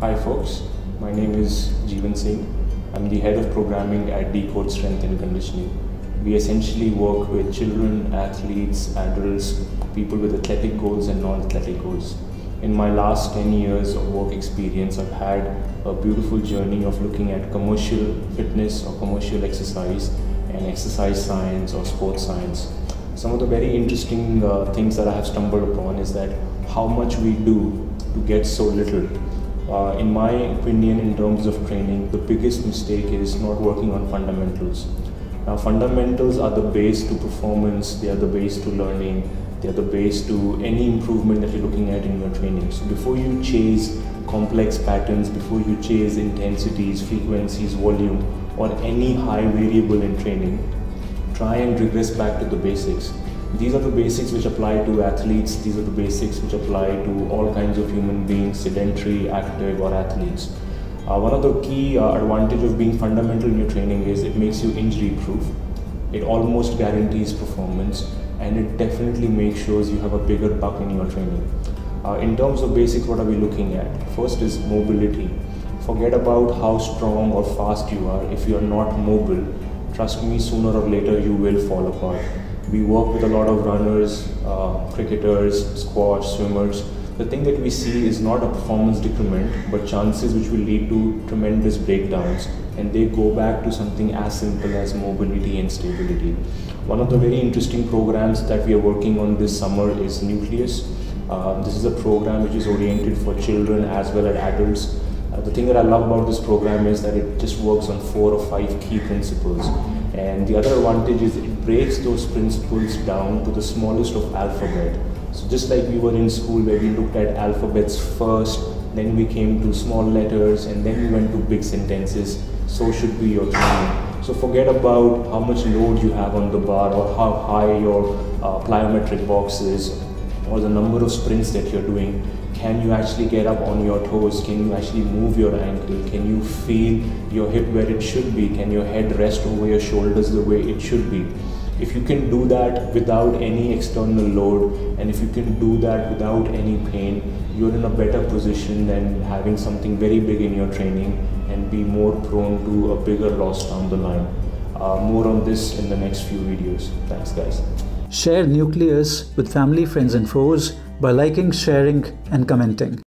Hi folks, my name is Jeevan Singh. I'm the head of programming at Decode Strength and Conditioning. We essentially work with children, athletes, adults, people with athletic goals and non-athletic goals. In my last 10 years of work experience, I've had a beautiful journey of looking at commercial fitness or commercial exercise and exercise science or sports science. Some of the very interesting uh, things that I have stumbled upon is that how much we do to get so little uh, in my opinion, in terms of training, the biggest mistake is not working on fundamentals. Now, fundamentals are the base to performance, they are the base to learning, they are the base to any improvement that you're looking at in your training. So, before you chase complex patterns, before you chase intensities, frequencies, volume, or any high variable in training, try and regress back to the basics. These are the basics which apply to athletes, these are the basics which apply to all kinds of human beings, sedentary, active, or athletes. Uh, one of the key uh, advantage of being fundamental in your training is it makes you injury proof. It almost guarantees performance and it definitely makes sure you have a bigger buck in your training. Uh, in terms of basics, what are we looking at? First is mobility. Forget about how strong or fast you are. If you are not mobile, trust me, sooner or later you will fall apart. We work with a lot of runners, uh, cricketers, squash, swimmers. The thing that we see is not a performance decrement, but chances which will lead to tremendous breakdowns, and they go back to something as simple as mobility and stability. One of the very interesting programs that we are working on this summer is NukeLeeUs. Uh, this is a program which is oriented for children as well as adults. Uh, the thing that I love about this program is that it just works on four or five key principles. And the other advantage is it breaks those principles down to the smallest of alphabet. So just like we were in school where we looked at alphabets first, then we came to small letters, and then we went to big sentences, so should be your training. So forget about how much load you have on the bar or how high your uh, plyometric box is or the number of sprints that you're doing can you actually get up on your toes? Can you actually move your ankle? Can you feel your hip where it should be? Can your head rest over your shoulders the way it should be? If you can do that without any external load and if you can do that without any pain you're in a better position than having something very big in your training and be more prone to a bigger loss down the line. Uh, more on this in the next few videos. Thanks guys Share NukeLeeUs with family, friends, and foes by liking, sharing, and commenting.